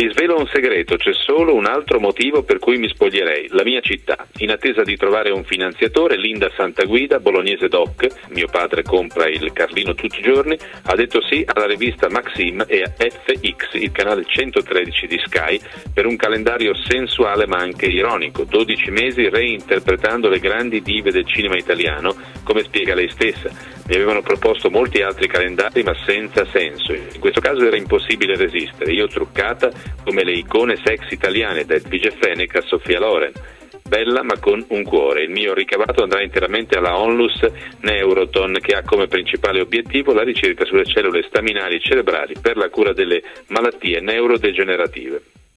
Vi svelo un segreto, c'è solo un altro motivo per cui mi spoglierei, la mia città. In attesa di trovare un finanziatore, Linda Santaguida, bolognese doc, mio padre compra il Carlino tutti i giorni, ha detto sì alla rivista Maxim e a FX, il canale 113 di Sky, per un calendario sensuale ma anche ironico, 12 mesi reinterpretando le grandi dive del cinema italiano, come spiega lei stessa. Mi avevano proposto molti altri calendari ma senza senso. In questo caso era impossibile resistere. Io truccata come le icone sex italiane da Edvige Fenech a Sofia Loren. Bella ma con un cuore. Il mio ricavato andrà interamente alla Onlus Neuroton che ha come principale obiettivo la ricerca sulle cellule staminali cerebrali per la cura delle malattie neurodegenerative.